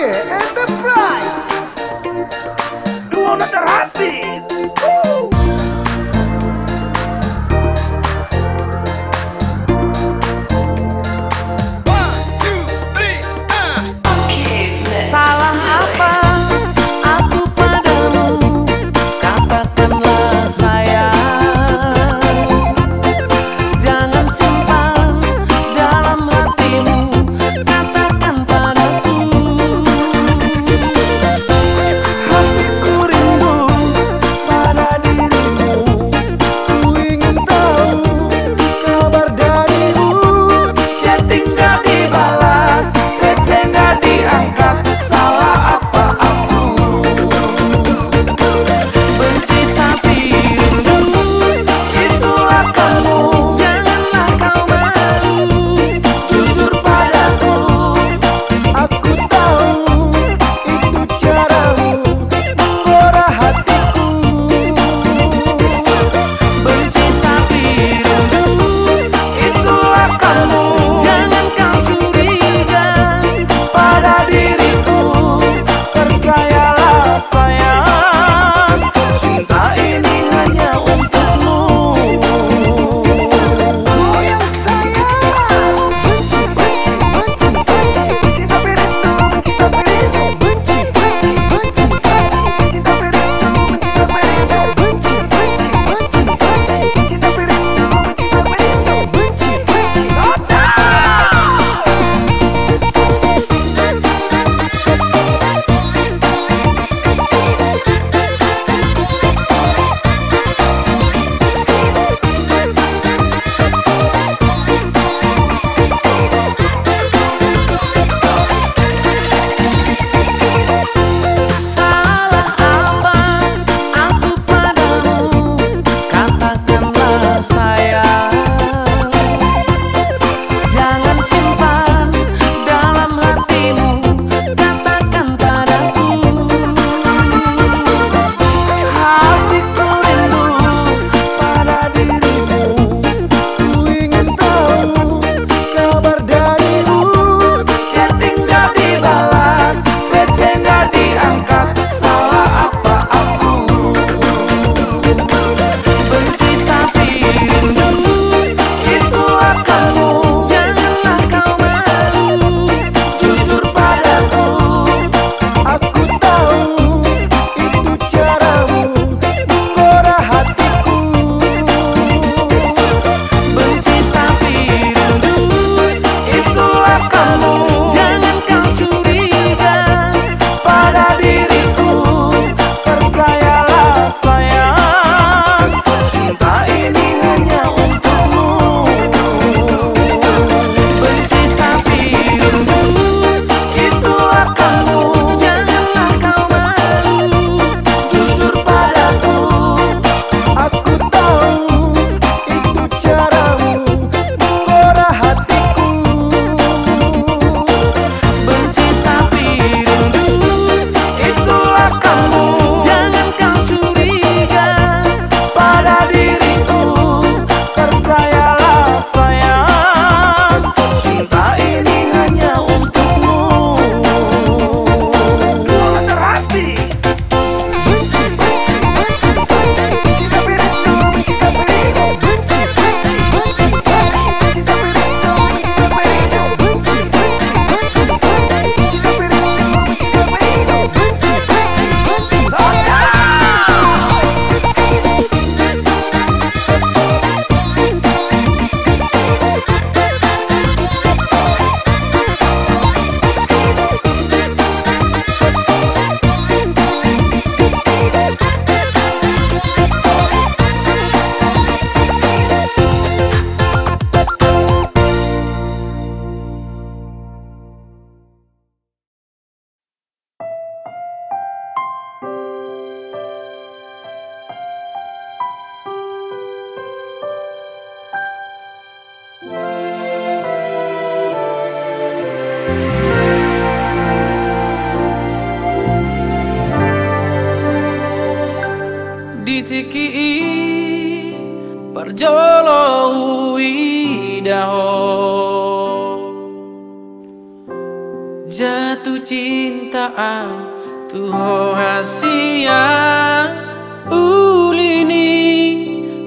É da ηθική παρჯόλο ουίδαο Jatuh cinta ah, tuho hasia ulini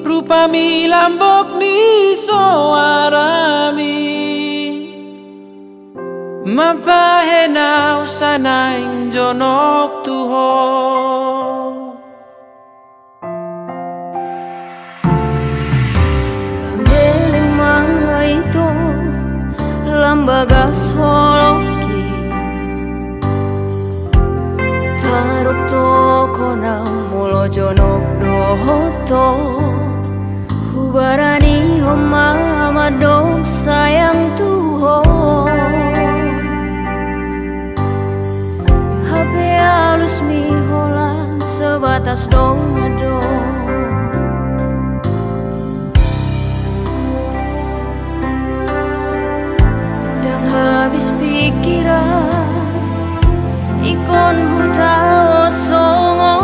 rupami lambok ni soarami. Mapahenaw sanay jonok tuho. Lambaga soloki Taruk toko na mulo jonok dohoto Hubarani homa amadong sayang tuho. HP halus mi holan sebatas dong adong pikiran ikon buta songong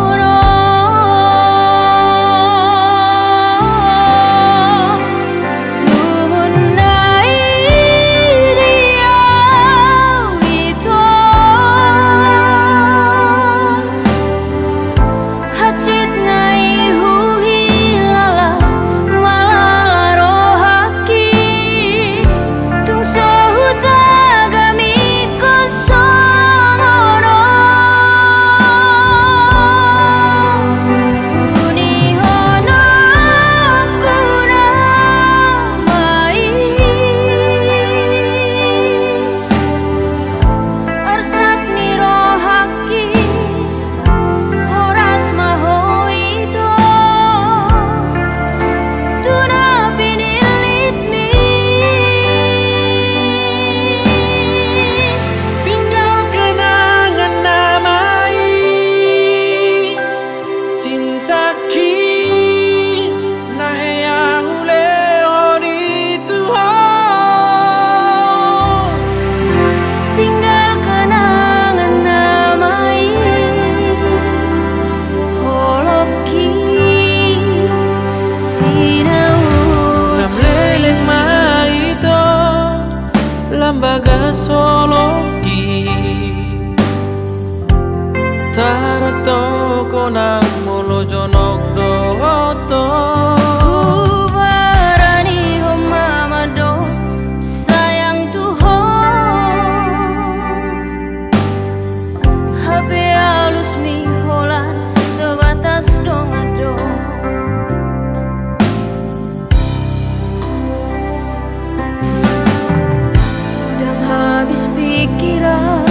pikiran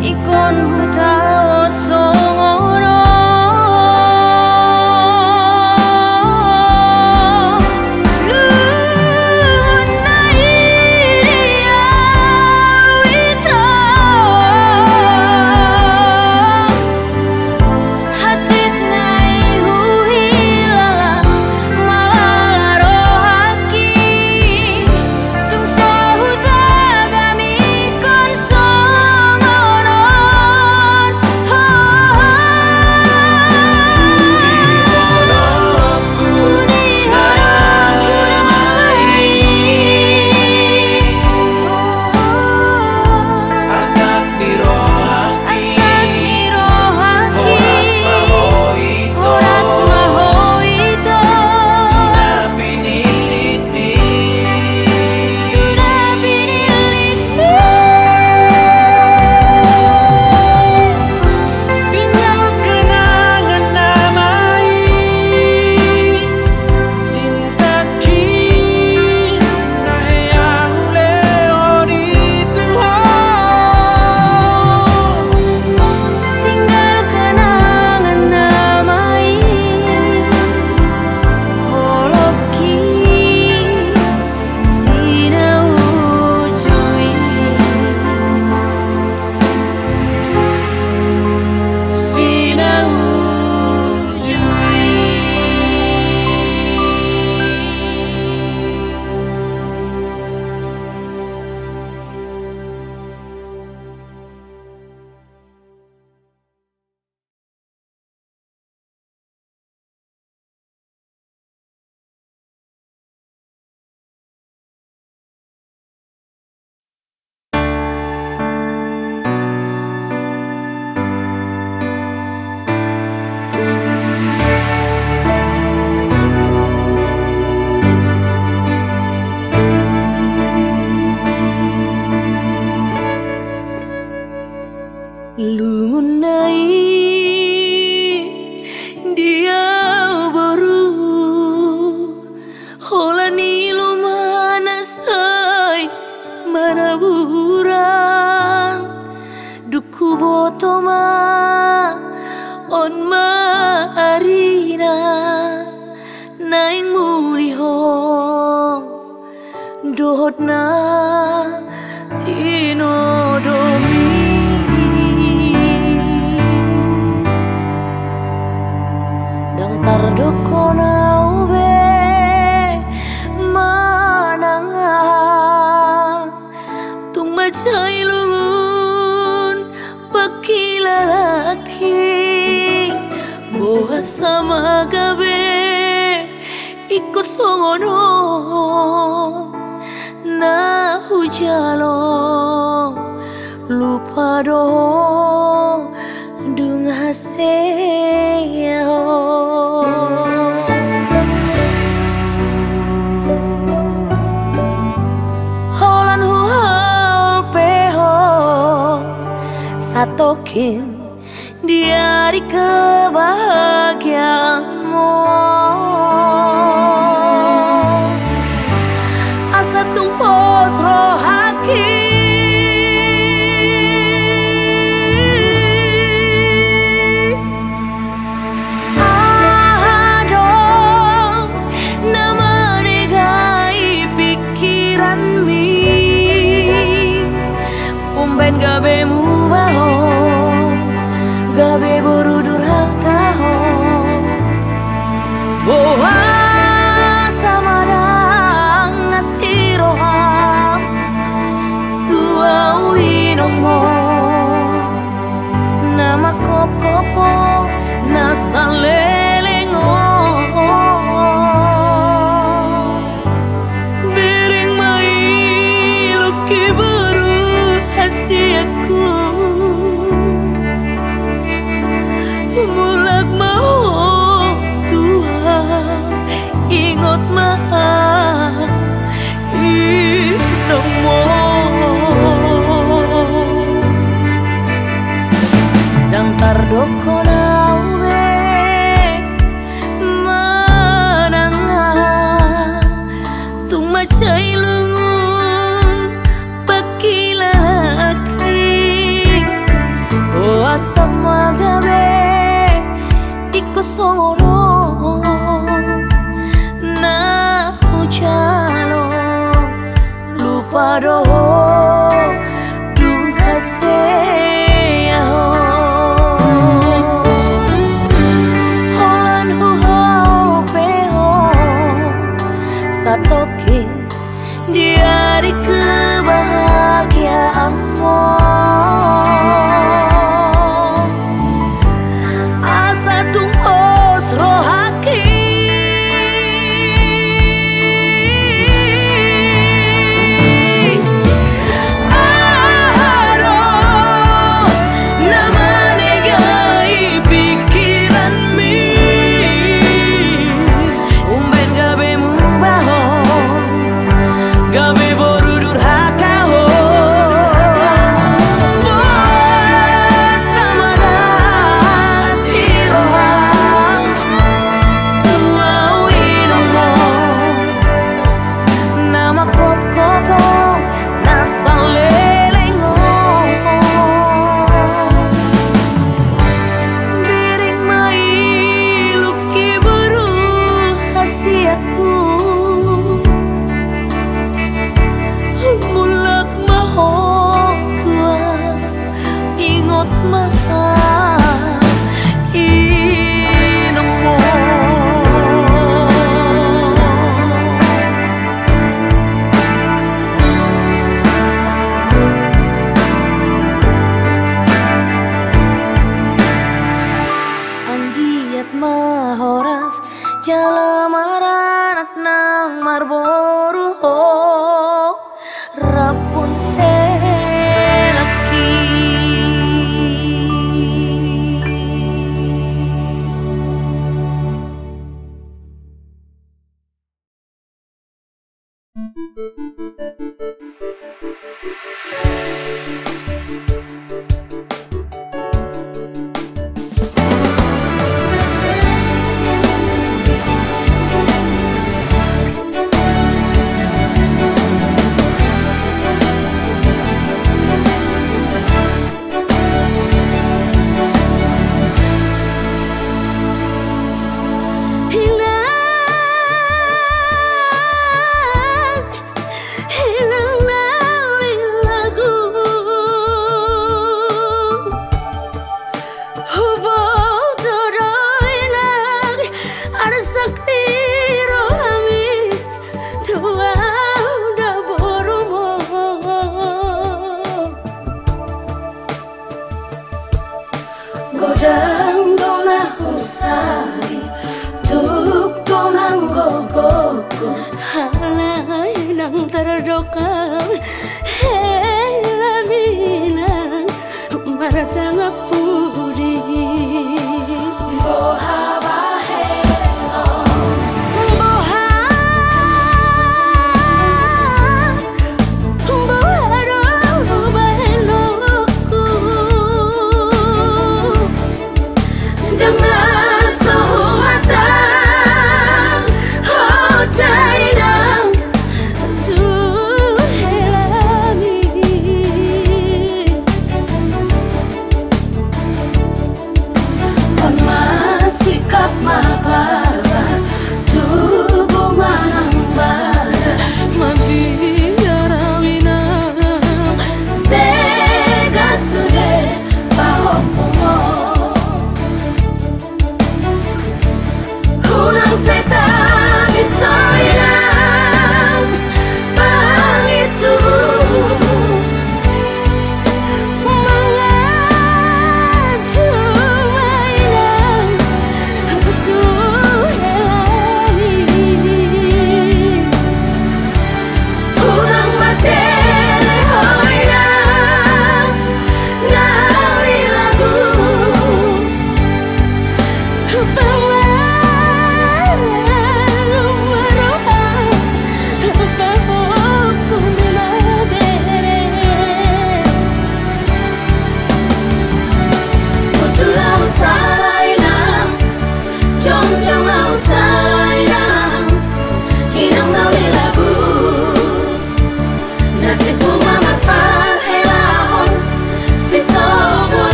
ikon hutan iko songono na hujalo lupa do dung peho satokin di hari kebahagiaanmu. Jangona husari Tukonang gogoku Halay nang tararokan Hela minang Marata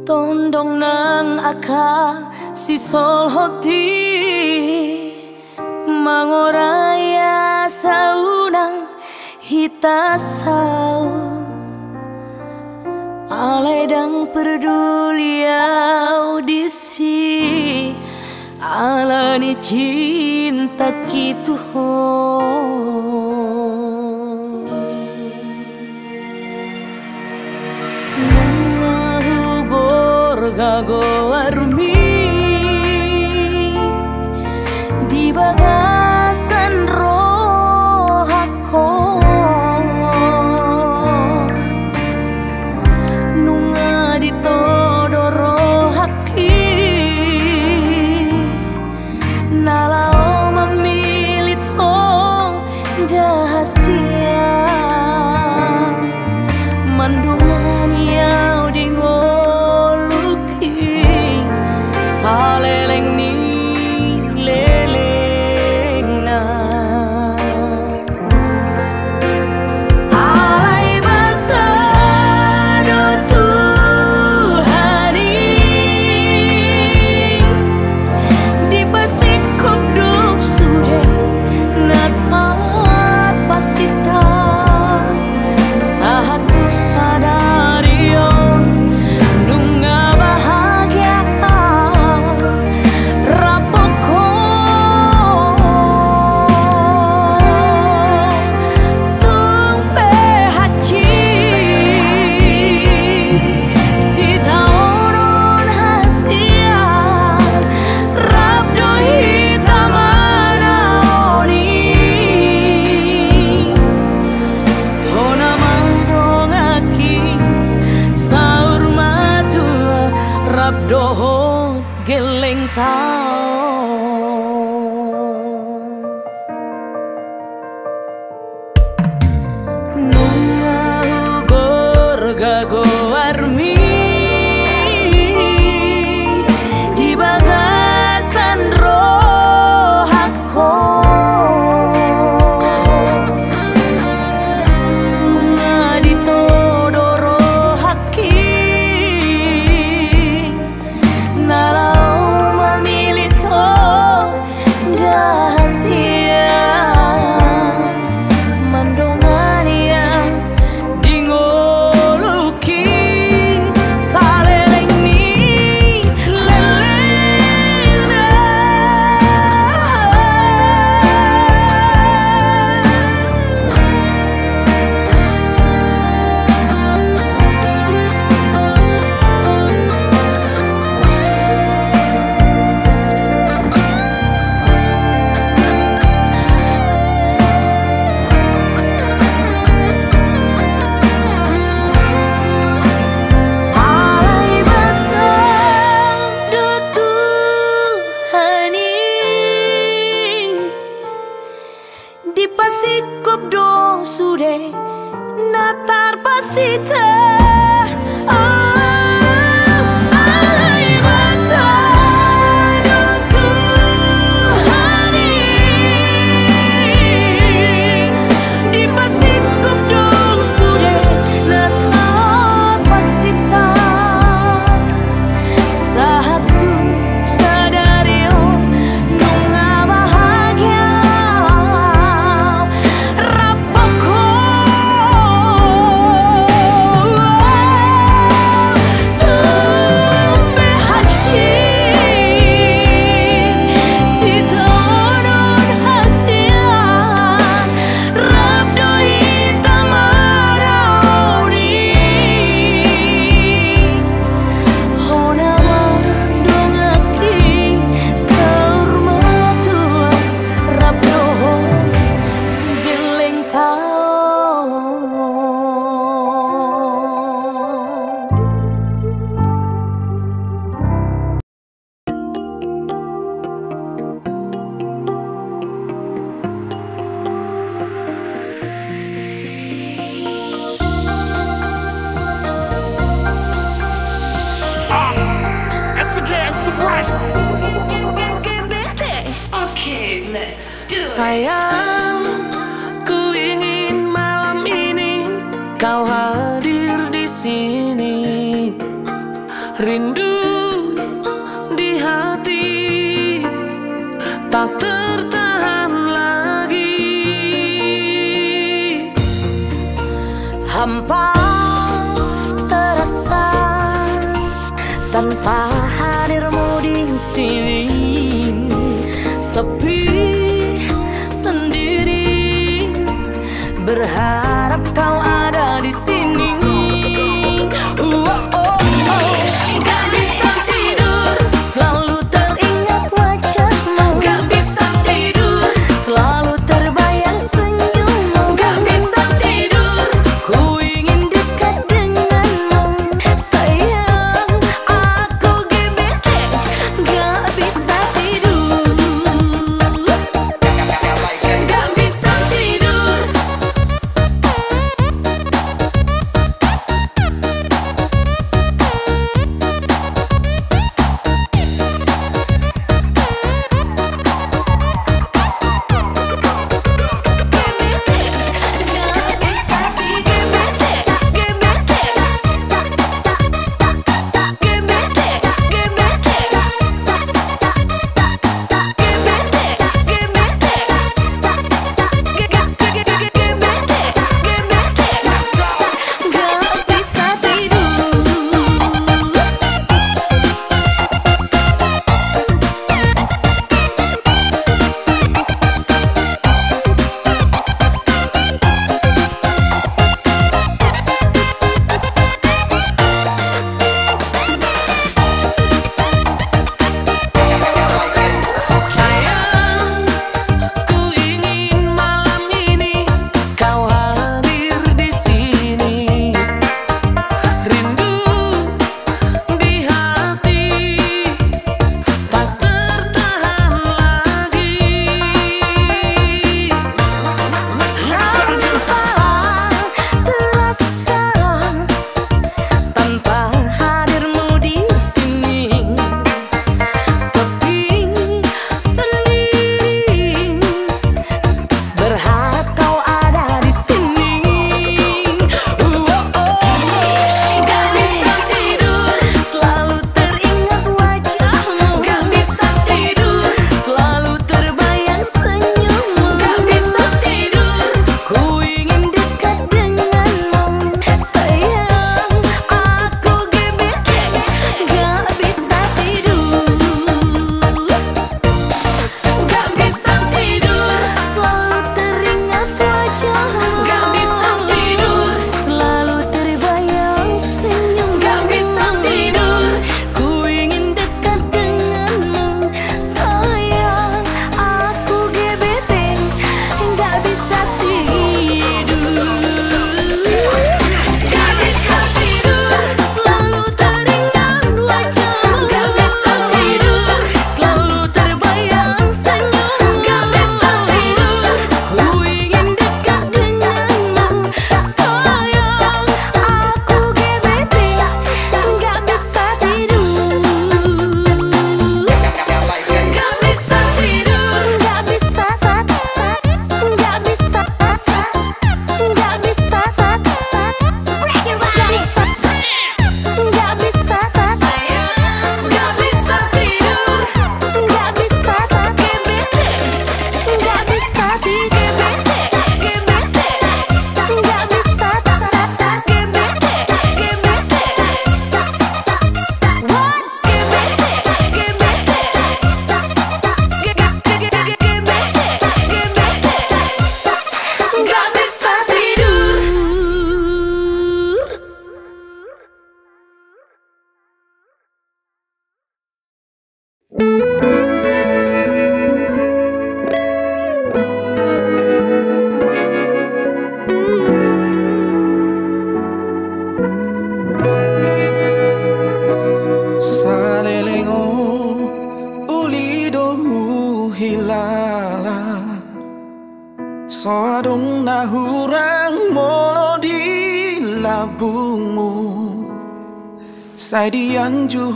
Tondong nang aka sisol hoti Mangoraya saunang hita saun Alay dang perduliau disi Alani cinta kituhon Margago Armi Di Sayang, ku ingin malam ini kau hadir di sini. Rindu di hati tak lala Soadong na hurang melodi labungmu Saidian ju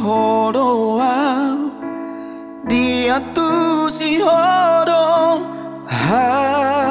Dia tu si hodong Hai.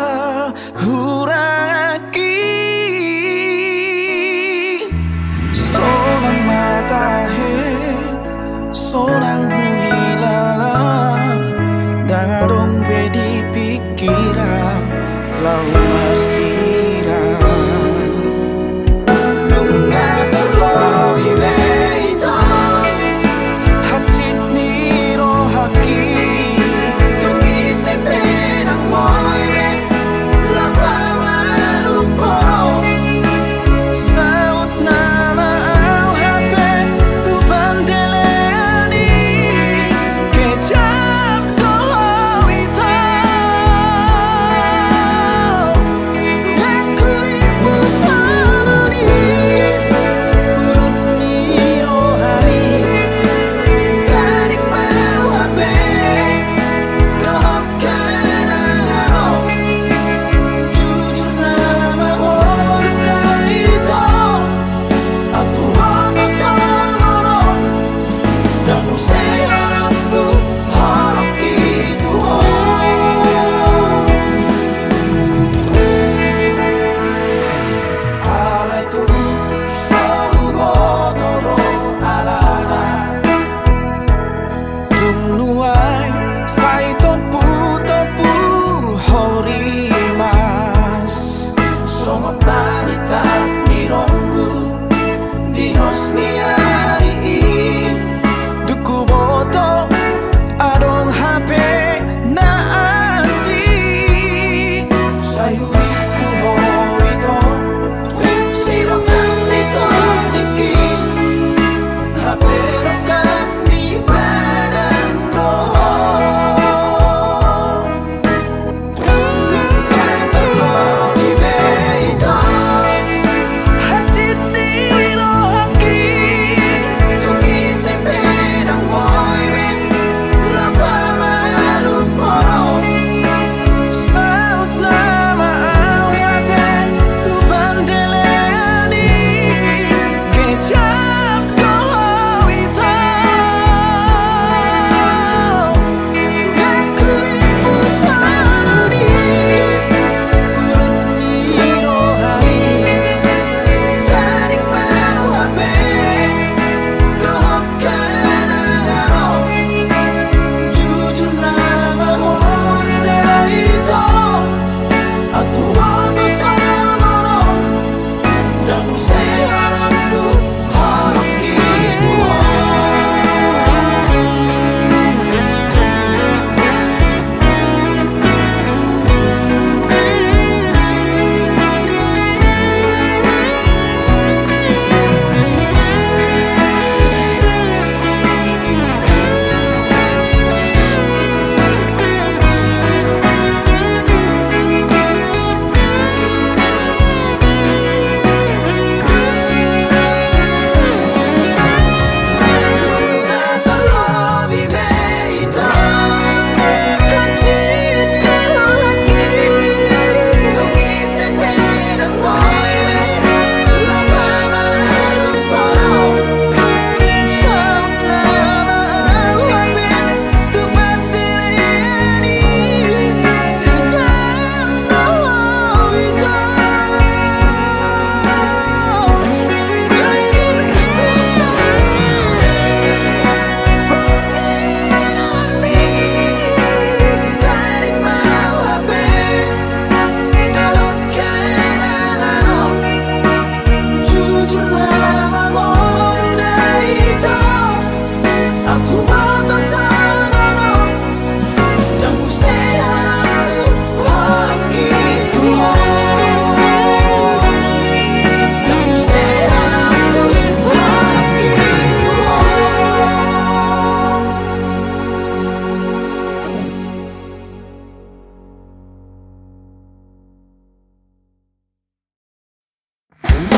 Mm-hmm.